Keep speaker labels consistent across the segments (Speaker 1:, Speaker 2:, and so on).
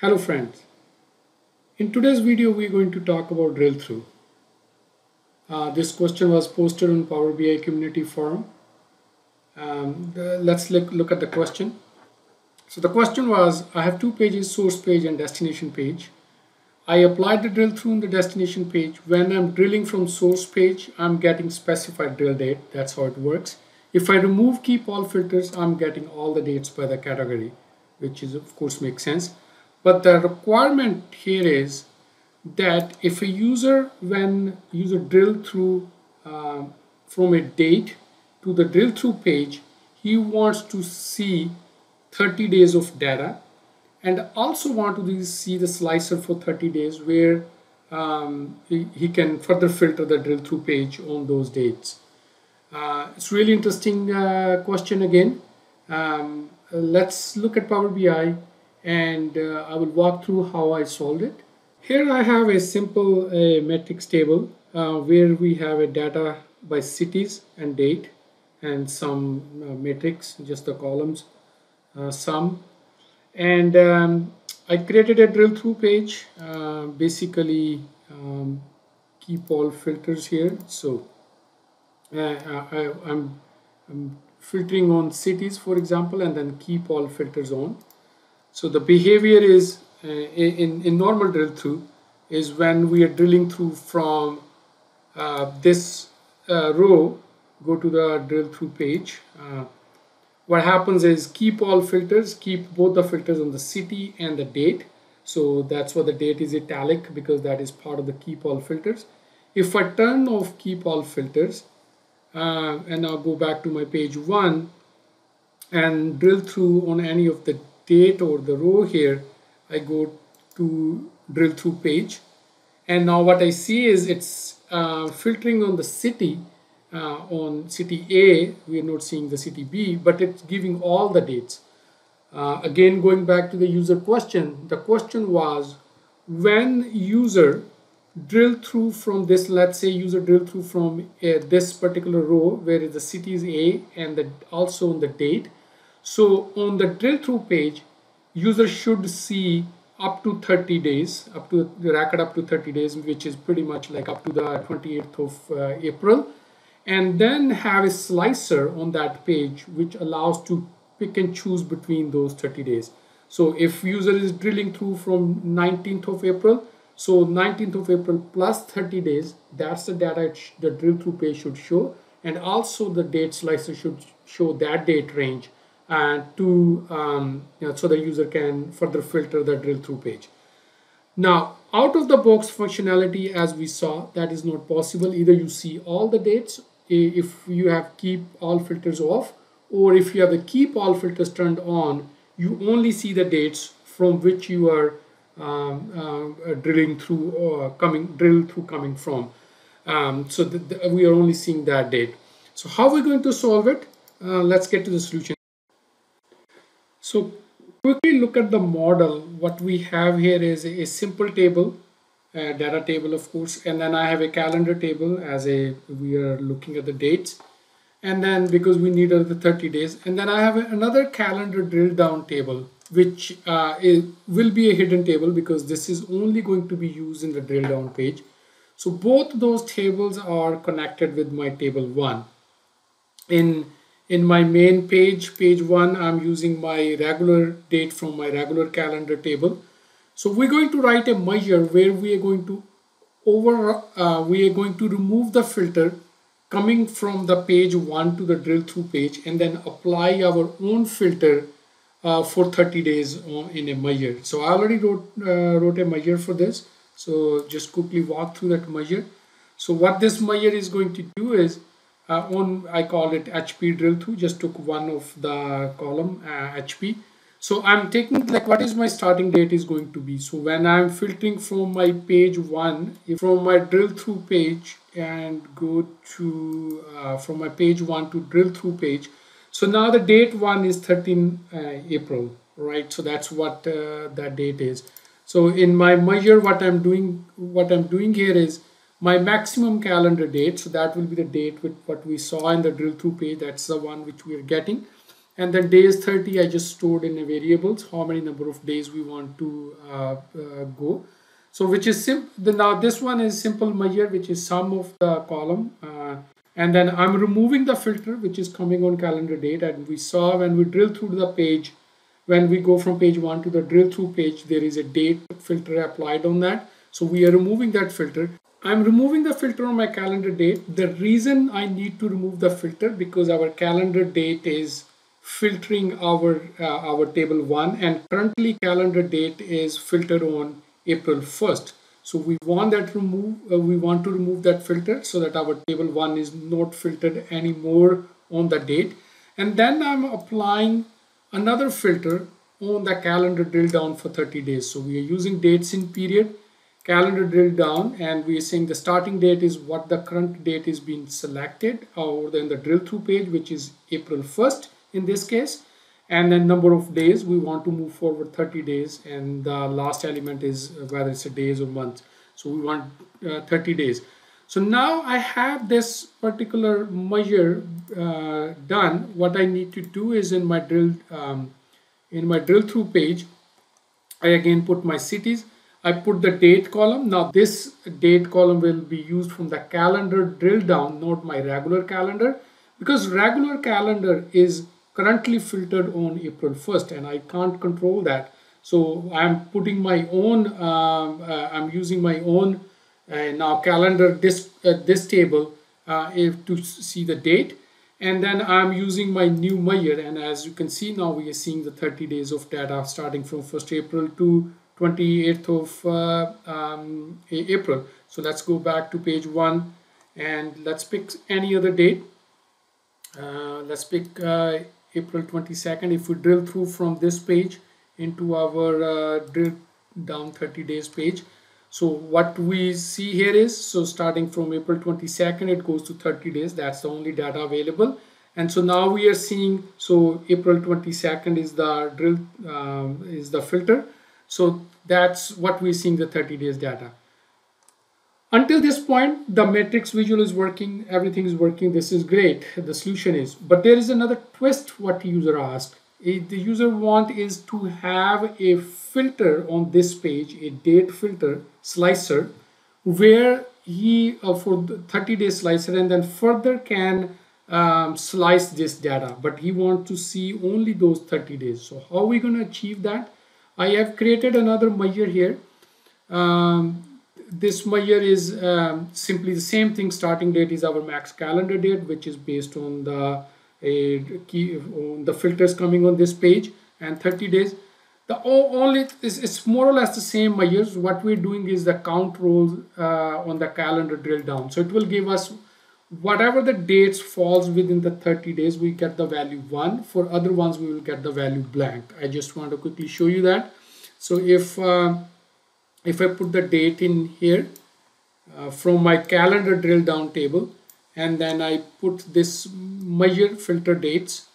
Speaker 1: Hello friends. In today's video we are going to talk about drill through. Uh, this question was posted on Power BI community forum. Um, the, let's look, look at the question. So the question was I have two pages source page and destination page. I applied the drill through in the destination page. When I'm drilling from source page I'm getting specified drill date. That's how it works. If I remove keep all filters I'm getting all the dates by the category which is of course makes sense. But the requirement here is that if a user, when user drill through uh, from a date to the drill through page, he wants to see 30 days of data and also want to see the slicer for 30 days where um, he, he, can further filter the drill through page on those dates. Uh, it's really interesting uh, question again. Um, let's look at Power BI and uh, I will walk through how I solved it. Here I have a simple uh, metrics table uh, where we have a data by cities and date and some uh, metrics, just the columns, uh, sum. And um, I created a drill through page, uh, basically um, keep all filters here. So I, am filtering on cities, for example, and then keep all filters on. So the behavior is uh, in, in normal drill through is when we are drilling through from uh, this uh, row, go to the drill through page. Uh, what happens is keep all filters, keep both the filters on the city and the date. So that's why the date is italic because that is part of the keep all filters. If I turn off keep all filters uh, and now go back to my page one and drill through on any of the date or the row here I go to drill through page. And now what I see is it's uh, filtering on the city uh, on city A we are not seeing the city B but it's giving all the dates. Uh, again going back to the user question the question was when user drill through from this let's say user drill through from uh, this particular row where the city is A and the, also on the date so on the drill through page, user should see up to 30 days, up to the record up to 30 days, which is pretty much like up to the 28th of uh, April. And then have a slicer on that page, which allows to pick and choose between those 30 days. So if user is drilling through from 19th of April, so 19th of April plus 30 days, that's the data the drill through page should show. And also the date slicer should show that date range and to um, you know, so the user can further filter the drill through page. Now, out of the box functionality, as we saw, that is not possible. Either you see all the dates if you have keep all filters off, or if you have the keep all filters turned on, you only see the dates from which you are um, uh, drilling through or coming drill through coming from. Um, so the, the, we are only seeing that date. So how are we going to solve it? Uh, let's get to the solution. So quickly look at the model. What we have here is a, simple table, a data table of course, and then I have a calendar table as a, we are looking at the dates. And then because we need the 30 days, and then I have another calendar drill down table, which uh, will be a hidden table because this is only going to be used in the drill down page. So both those tables are connected with my table one. In in my main page, page one, I'm using my regular date from my regular calendar table. So we're going to write a measure where we are going to over, uh, we are going to remove the filter coming from the page one to the drill through page and then apply our own filter uh, for 30 days in a measure. So I already wrote, uh, wrote a measure for this. So just quickly walk through that measure. So what this measure is going to do is uh, on I call it HP drill through just took one of the column uh, HP so I'm taking like what is my starting date is going to be? So when I'm filtering from my page one from my drill through page and go to uh, from my page one to drill through page. So now the date one is 13 uh, April right? So that's what uh, that date is. So in my measure what I'm doing what I'm doing here is my maximum calendar date so that will be the date with what we saw in the drill through page that's the one which we are getting. And then days 30 I just stored in the variables how many number of days we want to uh, uh, go. So which is simple now this one is simple measure which is sum of the column uh, and then I'm removing the filter which is coming on calendar date and we saw when we drill through the page when we go from page one to the drill through page there is a date filter applied on that. So we are removing that filter I'm removing the filter on my calendar date. The reason I need to remove the filter because our calendar date is filtering our uh, our table 1 and currently calendar date is filtered on April 1st so we want that remove uh, we want to remove that filter so that our table 1 is not filtered anymore on the date. And then I'm applying another filter on the calendar drill down for 30 days. So we are using dates in period calendar drill down and we are saying the starting date is what the current date is being selected or then the drill through page which is April 1st in this case. And then number of days we want to move forward 30 days and the last element is whether it's a days or months. So we want uh, 30 days. So now I have this particular measure uh, done. What I need to do is in my drill um, in my drill through page I again put my cities I put the date column now this date column will be used from the calendar drill down not my regular calendar because regular calendar is currently filtered on April 1st and I can't control that. So I'm putting my own, um, uh, I'm using my own uh, now calendar this, uh, this table uh, if to see the date and then I'm using my new measure and as you can see now we are seeing the 30 days of data starting from 1st April to 28th of uh, um, April. So let's go back to page 1 and let's pick any other date. Uh, let's pick uh, April 22nd if we drill through from this page into our uh, drill down 30 days page. So what we see here is so starting from April 22nd it goes to 30 days. That's the only data available. And so now we are seeing so April 22nd is the drill um, is the filter so that's what we're seeing the 30 days data. Until this point the matrix visual is working everything is working this is great the solution is. But there is another twist what the user asked. The user want is to have a filter on this page a date filter slicer where he uh, for the 30 day slicer and then further can um, slice this data. But he wants to see only those 30 days. So how are we going to achieve that I have created another measure here. Um, this measure is um, simply the same thing. Starting date is our max calendar date which is based on the key on the filters coming on this page and 30 days. The only is it's more or less the same measures. What we're doing is the count rows uh, on the calendar drill down. So it will give us whatever the dates falls within the 30 days we get the value 1 for other ones we will get the value blank. I just want to quickly show you that. So if uh, if I put the date in here uh, from my calendar drill down table and then I put this measure filter dates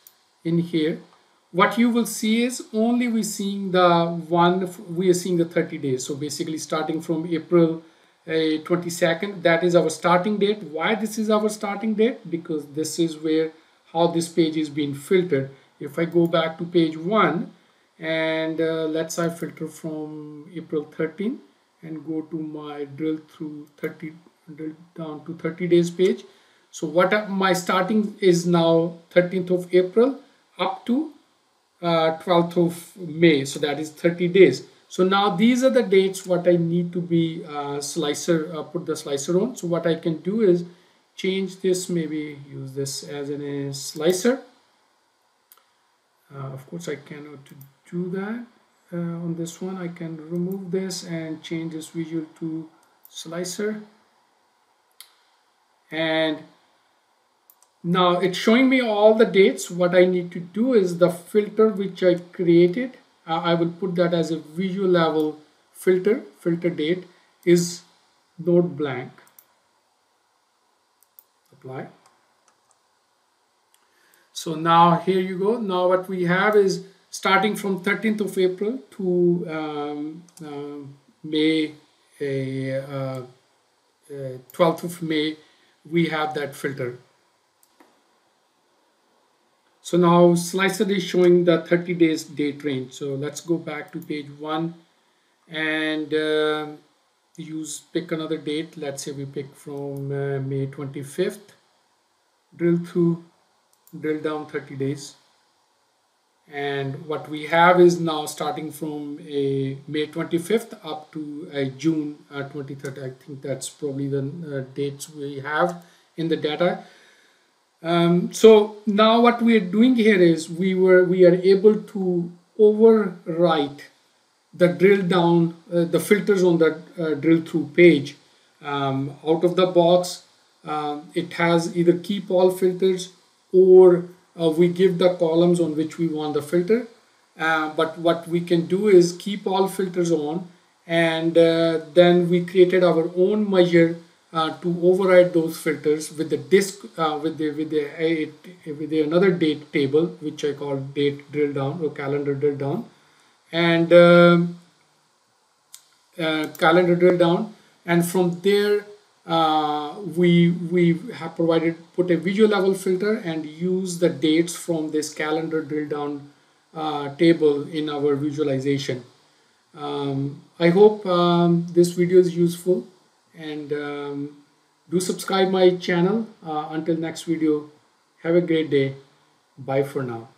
Speaker 1: in here what you will see is only we seeing the one we are seeing the 30 days. So basically starting from April 22nd that is our starting date. Why this is our starting date? Because this is where how this page is being filtered. If I go back to page 1 and uh, let's I filter from April 13 and go to my drill through 30 drill down to 30 days page. So what my starting is now 13th of April up to uh, 12th of May. So that is 30 days so now these are the dates what I need to be uh, slicer uh, put the slicer on. So what I can do is change this maybe use this as a slicer. Uh, of course I cannot do that uh, on this one. I can remove this and change this visual to slicer. And now it's showing me all the dates. What I need to do is the filter which I created I will put that as a visual level filter. Filter date is node blank. Apply. So now here you go. Now what we have is starting from 13th of April to um, uh, May, uh, 12th uh, of May, we have that filter. So now slicer is showing the 30 days date range. So let's go back to page one and uh, use pick another date. Let's say we pick from uh, May 25th. Drill through, drill down 30 days. And what we have is now starting from a May 25th up to a June uh, 23rd. I think that's probably the uh, dates we have in the data. Um, so now what we are doing here is we were we are able to overwrite the drill down uh, the filters on the uh, drill through page. Um, out of the box um, it has either keep all filters or uh, we give the columns on which we want the filter. Uh, but what we can do is keep all filters on and uh, then we created our own measure uh, to override those filters with the disk uh, with the with the with the another date table which I call date drill down or calendar drill down. And um, uh, calendar drill down. And from there uh, we we have provided put a visual level filter and use the dates from this calendar drill down table in our visualization. Um, I hope um, this video is useful and um, do subscribe my channel. Uh, until next video have a great day. Bye for now